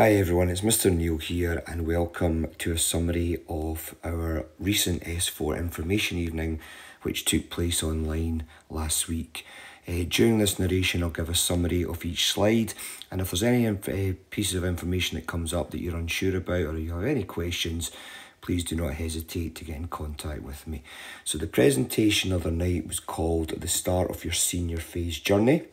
Hi everyone, it's Mr. Neil here, and welcome to a summary of our recent S4 information evening, which took place online last week. Uh, during this narration, I'll give a summary of each slide, and if there's any uh, pieces of information that comes up that you're unsure about or you have any questions, please do not hesitate to get in contact with me. So, the presentation of the night was called The Start of Your Senior Phase Journey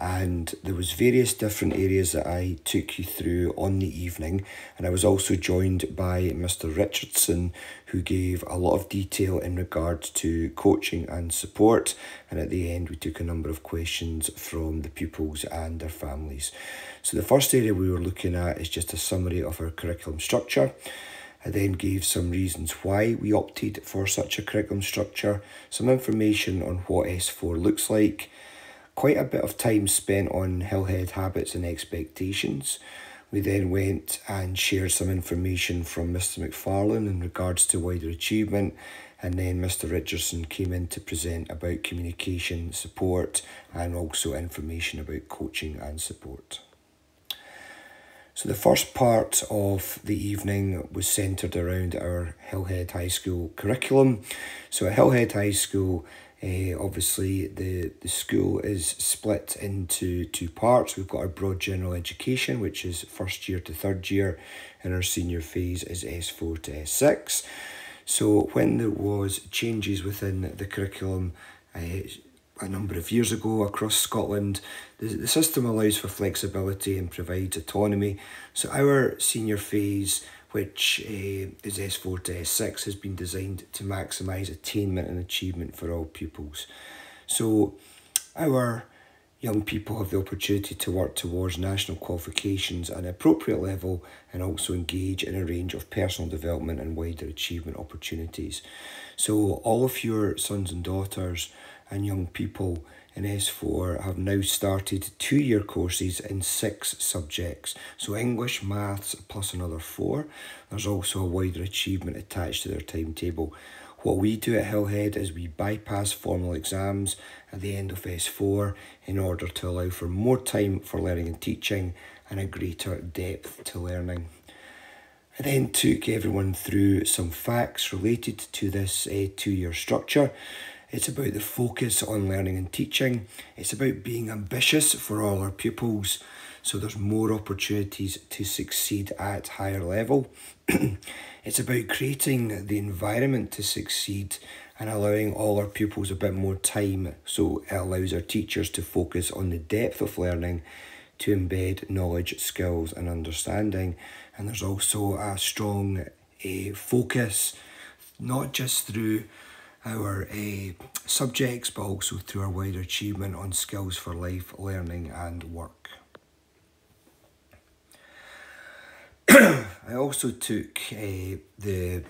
and there was various different areas that I took you through on the evening and I was also joined by Mr Richardson who gave a lot of detail in regard to coaching and support and at the end we took a number of questions from the pupils and their families. So the first area we were looking at is just a summary of our curriculum structure. I then gave some reasons why we opted for such a curriculum structure, some information on what S4 looks like, quite a bit of time spent on Hillhead habits and expectations. We then went and shared some information from Mr. McFarlane in regards to wider achievement, and then Mr. Richardson came in to present about communication support and also information about coaching and support. So, the first part of the evening was centred around our Hillhead High School curriculum. So, at Hillhead High School, uh, obviously, the, the school is split into two parts. We've got our broad general education, which is first year to third year, and our senior phase is S4 to S6. So, when there was changes within the curriculum uh, a number of years ago across Scotland, the, the system allows for flexibility and provides autonomy. So, our senior phase which uh, is S4 to S6, has been designed to maximise attainment and achievement for all pupils. So, our young people have the opportunity to work towards national qualifications at an appropriate level and also engage in a range of personal development and wider achievement opportunities. So, all of your sons and daughters and young people in S4 have now started two year courses in six subjects. So, English, Maths, plus another four. There's also a wider achievement attached to their timetable. What we do at Hillhead is we bypass formal exams at the end of S4 in order to allow for more time for learning and teaching and a greater depth to learning. I then took everyone through some facts related to this uh, two year structure. It's about the focus on learning and teaching. It's about being ambitious for all our pupils so there's more opportunities to succeed at higher level. it's about creating the environment to succeed and allowing all our pupils a bit more time so it allows our teachers to focus on the depth of learning to embed knowledge, skills, and understanding. And there's also a strong uh, focus, not just through our uh, subjects, but also through our wider achievement on skills for life, learning, and work. I also took uh, the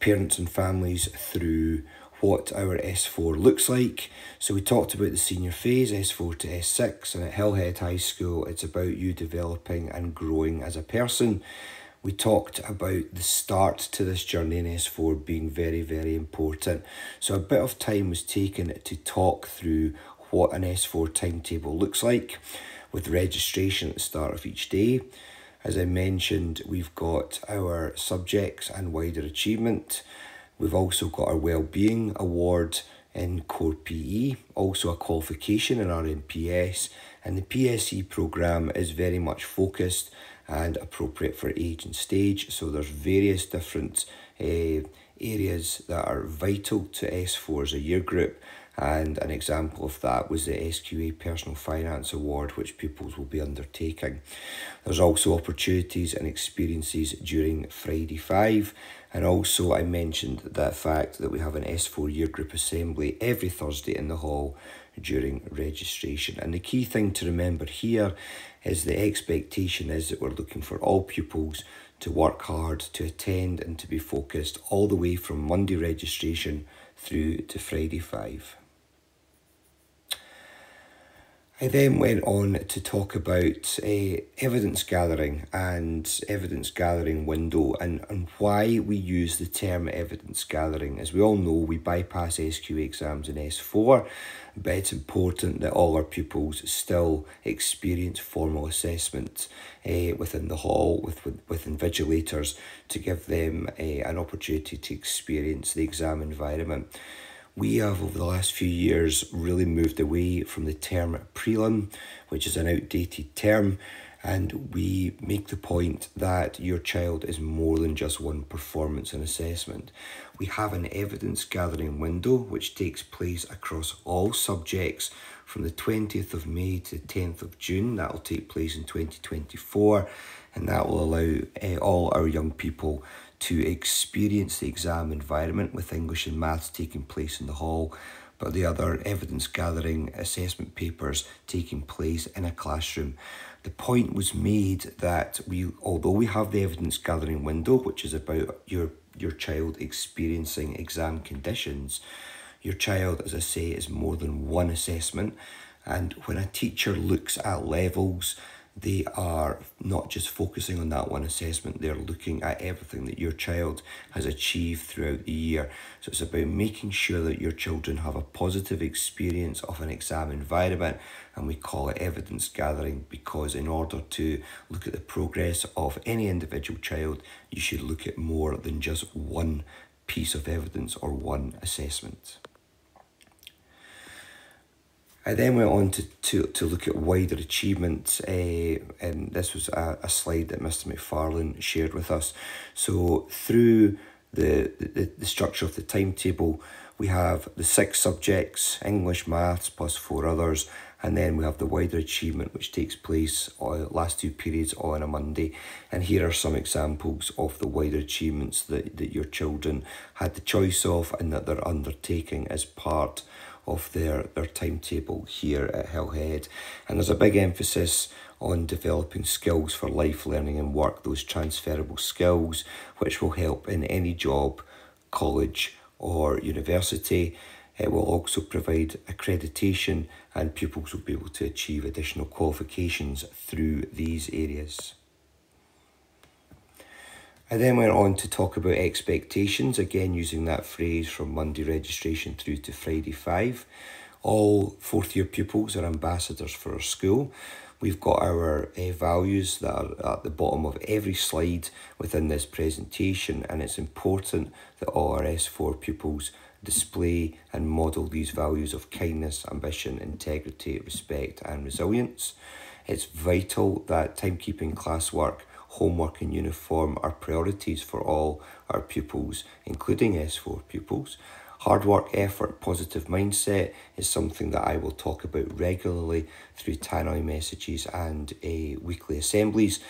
parents and families through what our S4 looks like. So we talked about the senior phase, S4 to S6, and at Hillhead High School, it's about you developing and growing as a person we talked about the start to this journey in S4 being very, very important. So, a bit of time was taken to talk through what an S4 timetable looks like with registration at the start of each day. As I mentioned, we've got our subjects and wider achievement. We've also got our Wellbeing Award in Core PE, also a qualification in our MPS, and the PSE programme is very much focused and appropriate for age and stage. So there's various different uh, areas that are vital to S4 as a year group. And an example of that was the SQA Personal Finance Award, which pupils will be undertaking. There's also opportunities and experiences during Friday 5. And also, I mentioned that fact that we have an S4 year group assembly every Thursday in the hall during registration. And the key thing to remember here is the expectation is that we're looking for all pupils to work hard, to attend, and to be focused all the way from Monday registration through to Friday 5. I then went on to talk about uh, evidence gathering and evidence gathering window and, and why we use the term evidence gathering. As we all know, we bypass SQA exams in S4, but it's important that all our pupils still experience formal assessment uh, within the hall with, with with invigilators to give them uh, an opportunity to experience the exam environment we have over the last few years really moved away from the term prelim, which is an outdated term, and we make the point that your child is more than just one performance and assessment. We have an evidence gathering window which takes place across all subjects from the 20th of May to the 10th of June. That will take place in 2024 and that will allow uh, all our young people to experience the exam environment with English and Maths taking place in the hall, but the other evidence gathering assessment papers taking place in a classroom. The point was made that we, although we have the evidence gathering window, which is about your, your child experiencing exam conditions, your child, as I say, is more than one assessment. And when a teacher looks at levels, they are not just focusing on that one assessment, they're looking at everything that your child has achieved throughout the year. So it's about making sure that your children have a positive experience of an exam environment, and we call it evidence gathering because, in order to look at the progress of any individual child, you should look at more than just one piece of evidence or one assessment. I then went on to, to, to look at wider achievements, uh, and this was a, a slide that Mr. McFarlane shared with us. So, through the, the, the structure of the timetable, we have the six subjects English, maths, plus four others, and then we have the wider achievement, which takes place on last two periods on a Monday. And here are some examples of the wider achievements that, that your children had the choice of and that they're undertaking as part of their, their timetable here at Hillhead. And there's a big emphasis on developing skills for life learning and work, those transferable skills which will help in any job, college, or university. It will also provide accreditation, and pupils will be able to achieve additional qualifications through these areas. I then went on to talk about expectations, again using that phrase from Monday registration through to Friday 5. All fourth year pupils are ambassadors for our school. We've got our uh, values that are at the bottom of every slide within this presentation, and it's important that all our S4 pupils display and model these values of kindness, ambition, integrity, respect, and resilience. It's vital that timekeeping classwork homework and uniform are priorities for all our pupils, including S4 pupils. Hard work, effort, positive mindset is something that I will talk about regularly through Tannoy messages and uh, weekly assemblies.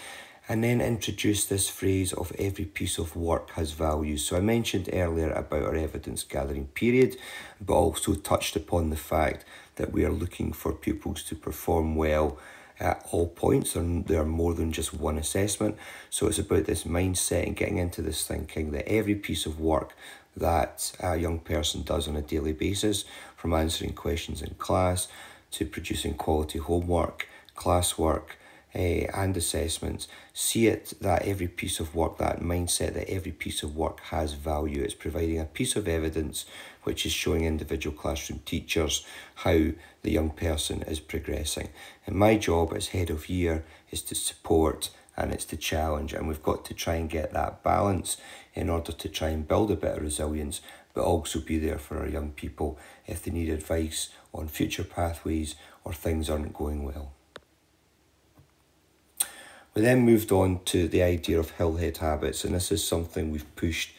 And then introduce this phrase of every piece of work has value. So I mentioned earlier about our evidence gathering period, but also touched upon the fact that we are looking for pupils to perform well at all points. and they are more than just one assessment. So it's about this mindset and getting into this thinking that every piece of work that a young person does on a daily basis, from answering questions in class to producing quality homework, classwork, uh, and assessments, see it that every piece of work, that mindset that every piece of work has value. It's providing a piece of evidence which is showing individual classroom teachers how the young person is progressing. And my job as head of year is to support and it's to challenge, and we've got to try and get that balance in order to try and build a bit of resilience, but also be there for our young people if they need advice on future pathways or things aren't going well. We then moved on to the idea of hillhead habits, and this is something we've pushed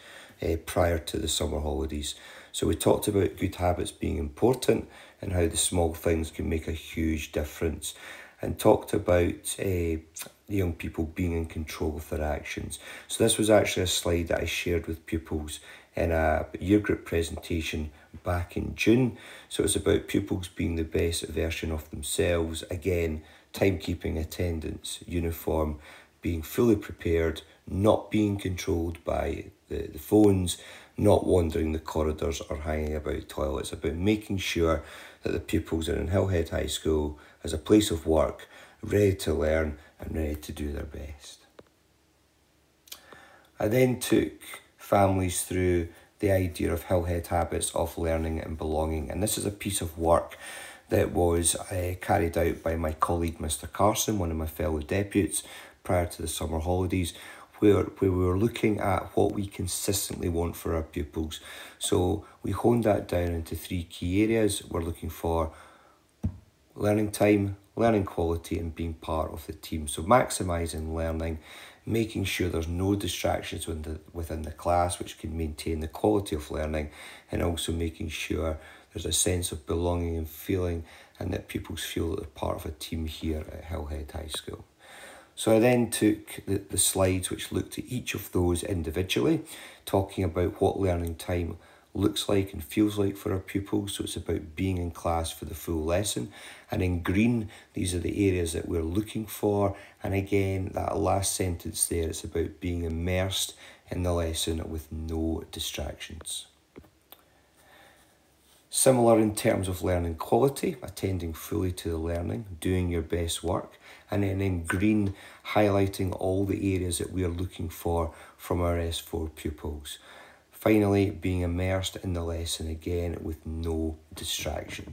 uh, prior to the summer holidays. So we talked about good habits being important and how the small things can make a huge difference, and talked about uh, young people being in control of their actions. So this was actually a slide that I shared with pupils in a year group presentation back in June. So it's about pupils being the best version of themselves. Again, timekeeping, attendance, uniform, being fully prepared, not being controlled by the, the phones, not wandering the corridors or hanging about toilets, about making sure that the pupils are in Hillhead High School as a place of work, ready to learn and ready to do their best. I then took families through the idea of Hillhead habits of learning and belonging, and this is a piece of work that was uh, carried out by my colleague Mr. Carson, one of my fellow deputies, prior to the summer holidays, where, we were looking at what we consistently want for our pupils. So we honed that down into three key areas. We're looking for learning time, learning quality, and being part of the team. So maximising learning, making sure there's no distractions within the, within the class, which can maintain the quality of learning, and also making sure there's a sense of belonging and feeling, and that pupils feel that they're part of a team here at Hillhead High School. So I then took the, the slides which looked at each of those individually, talking about what learning time looks like and feels like for our pupils. So it's about being in class for the full lesson. And in green, these are the areas that we're looking for. And again, that last sentence there, it's about being immersed in the lesson with no distractions. Similar in terms of learning quality, attending fully to the learning, doing your best work, and then in green, highlighting all the areas that we are looking for from our S4 pupils. Finally, being immersed in the lesson again with no distraction.